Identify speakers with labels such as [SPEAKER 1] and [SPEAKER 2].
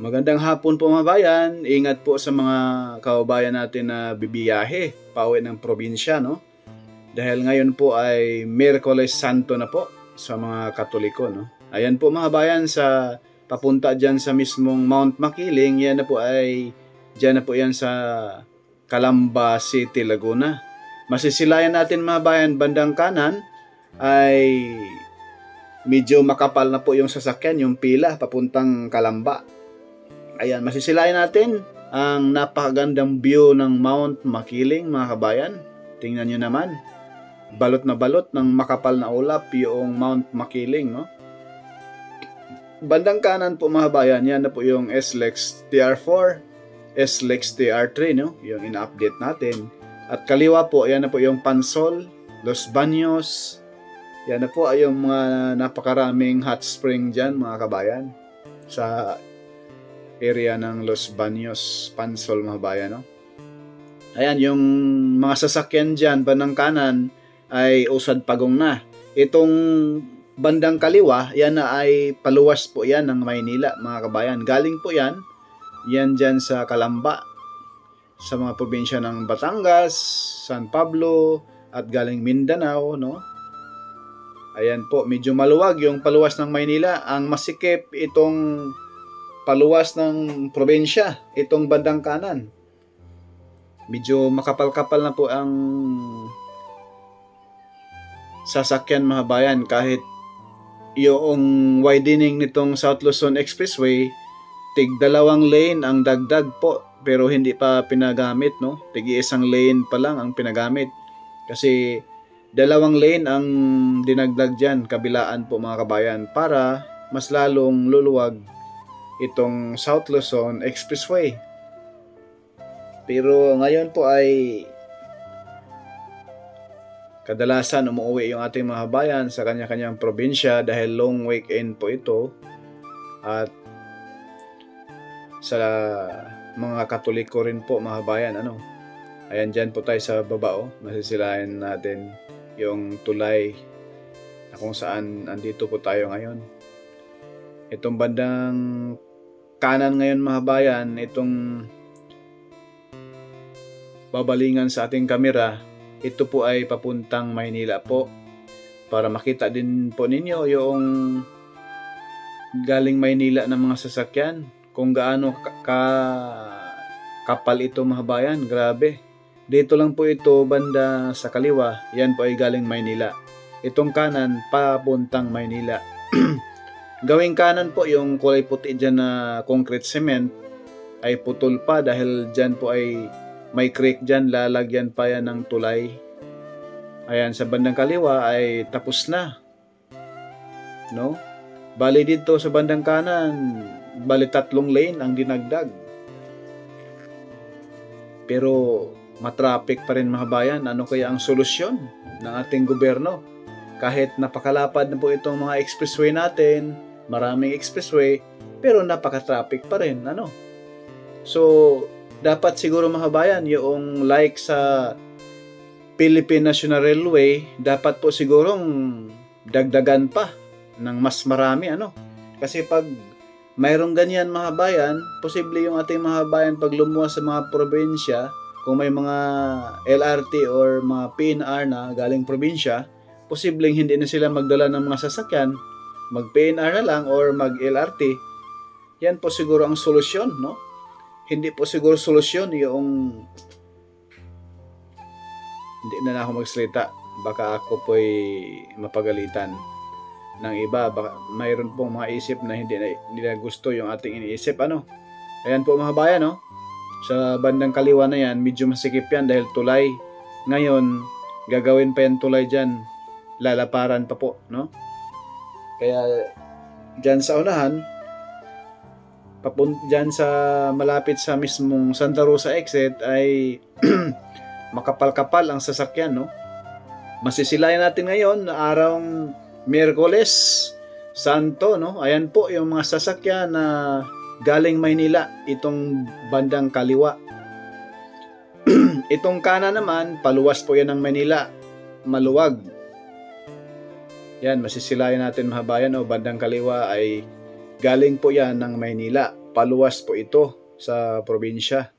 [SPEAKER 1] Magandang hapon po mga bayan. Ingat po sa mga kababayan natin na bibiyahe pauwi ng probinsya, no? Dahil ngayon po ay Miyerkules Santo na po sa mga Katoliko, no? Ayan po mga bayan sa papunta dyan sa mismong Mount Makiling, yan na po ay dyan na po yan sa Calamba City, Laguna. Masisilayan natin mga bayan bandang kanan ay medyo makapal na po yung sasakyan, yung pila papuntang Kalamba. Ayan, masisilayan natin ang napakagandang view ng Mount Makiling, mga kabayan. Tingnan nyo naman. Balot na balot ng makapal na ulap yung Mount Makiling, no? Bandang kanan po mga kabayan, yan na po yung SLEX TR4, SLEX TR3, no? Yung ina-update natin. At kaliwa po, yan na po yung Pansol, Los Baños. Yan na po ay yung mga napakaraming hot spring dyan, mga kabayan. Sa area ng Los Baños, Pansol mga bayan. No? Ayan, yung mga sasakyan dyan, bandang kanan, ay usad pagong na. Itong bandang kaliwa, yan na ay paluwas po yan ng Maynila, mga kabayan. Galing po yan, yan dyan sa Kalamba, sa mga probinsya ng Batangas, San Pablo, at galing Mindanao, no? Ayan po, medyo maluwag yung paluwas ng Maynila. Ang masikip itong paluwas ng probinsya, itong bandang kanan. Medyo makapal-kapal na po ang sasakyan mga bayan kahit yung widening nitong South Luzon Expressway tig dalawang lane ang dagdag po pero hindi pa pinagamit no tig isang lane pa lang ang pinagamit kasi dalawang lane ang dinagdag diyan kabilaan po mga kabayan para mas lalong luluwag itong South Luzon Expressway. Pero ngayon po ay kadalasan umuwi yung ating mga bayan sa kanya-kanyang probinsya dahil long weekend po ito at sa mga katoliko rin po mga bayan ano? Ayan dyan po tayo sa baba oh. Masisilayan natin yung tulay na kung saan andito po tayo ngayon. Itong bandang kanan ngayon mga bayan, itong babalingan sa ating kamera, ito po ay papuntang Maynila po. Para makita din po ninyo yung galing Maynila ng mga sasakyan. Kung gaano ka, kapal ito mga bayan, grabe. Dito lang po ito banda sa kaliwa, yan po ay galing Maynila. Itong kanan, papuntang Maynila. Gawing kanan po yung kulay puti dyan na concrete cement ay putol pa dahil dyan po ay may creek dyan, lalagyan pa yan ng tulay. Ayan, sa bandang kaliwa ay tapos na. No? Bali dito sa bandang kanan, bali tatlong lane ang dinagdag. Pero matraffic pa rin mga bayan. Ano kaya ang solusyon ng ating gobyerno? Kahit napakalapad na po itong mga expressway natin, maraming expressway, pero napaka-traffic pa rin, ano. So, dapat siguro mga bayan, yung like sa Philippine National Railway, dapat po sigurong dagdagan pa ng mas marami, ano. Kasi pag mayroong ganyan mga bayan, posible yung ating mga bayan pag lumuwas sa mga probinsya, kung may mga LRT or mga PNR na galing probinsya, posibleng hindi na sila magdala ng mga sasakyan mag-PNR na lang or mag-LRT, yan po siguro ang solusyon, no? Hindi po siguro solusyon yung hindi na, na ako magsalita. Baka ako po'y mapagalitan ng iba. Baka mayroon pong mga isip na hindi na nila gusto yung ating iniisip. Ano? Ayan po mga bayan, no? Sa bandang kaliwa na yan, medyo masikip yan dahil tulay. Ngayon, gagawin pa yan tulay dyan. Lalaparan pa po, no? Kaya dyan sa unahan, papunt dyan sa malapit sa mismong Santa Rosa exit ay makapal-kapal ang sasakyan, no? Masisilayan natin ngayon na araw Miyerkules Santo, no? Ayan po yung mga sasakyan na galing Maynila, itong bandang kaliwa. itong kanan naman, paluwas po yan ng Maynila, maluwag. Yan, masisilayan natin mga bayan o bandang kaliwa ay galing po yan ng Maynila. paluwas po ito sa probinsya.